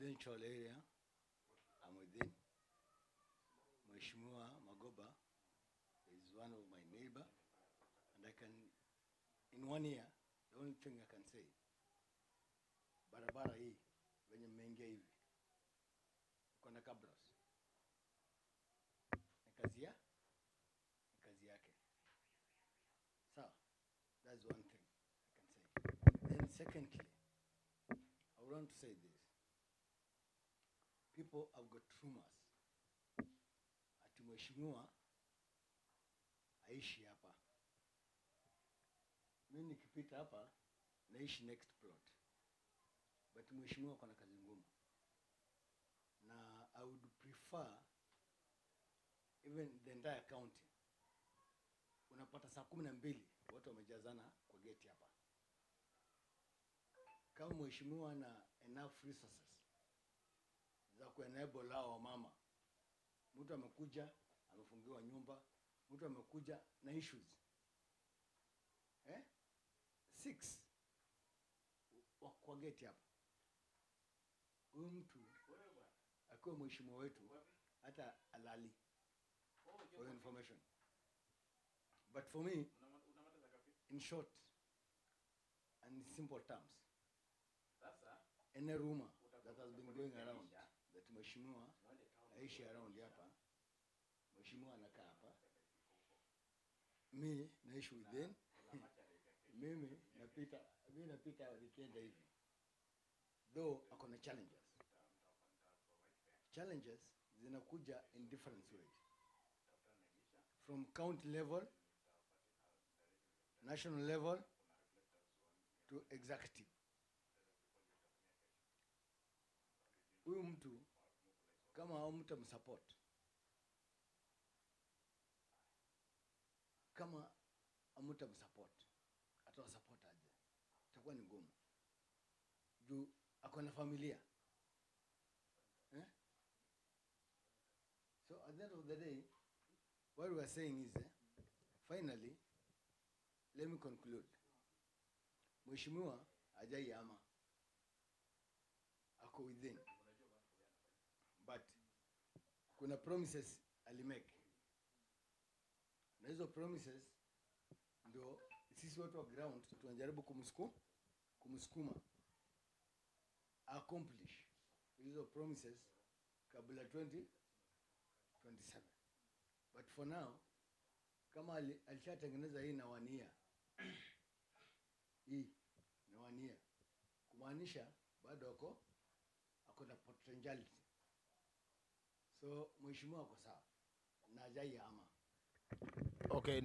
residential eh? area I'm within. Mheshimiwa Magoba is one of my neighbor, and I can, in one year, the only thing I can say, barabara hii venye mmeingia hivi kona Kabros ni kazi ya ni kazi yake. Sawa, that's one thing I can say. Then secondly, I want to say this. People have got rumors ati mheshimiwa aishi hapa. Mimi nikipita hapa naishi next plot, but mheshimiwa kuna kazi ngumu, na I would prefer even the entire county, unapata saa kumi na mbili watu wamejazana kwa geti hapa. Kama mheshimiwa na enough resources za kuenable hao wamama, mtu amekuja amefungiwa nyumba, mtu amekuja na issues eh? six wa- kwa geti hapa. Huyu mtu akiwa mheshimiwa wetu hata alali, for your information. But for me, in short and simple terms, any rumor that has been going around that mheshimiwa aishi around hapa, mheshimiwa anakaa hapa, mi naishi within. Mimi napita mi napita nikienda hivi. Though ako na challenges. Challenges zinakuja in different ways. From county level national level to executive huyu mtu kama hamtamsupport kama hamtamsupport atawasupport aje? Itakuwa ni ngumu. Juu ako na familia. Eh? so at the end of the day what we are saying is eh, finally let me conclude. Mheshimiwa ajaiama ako within kuna promises alimake. Na hizo promises ndio sisi watu wa ground tunajaribu kumsuku kumsukuma accomplish hizo promises kabla 2027 but for now kama alishatengeneza hii na wania hii na wania kumaanisha bado ako ako na potentiality so mheshimiwa kwa sawa. Na ama. Okay,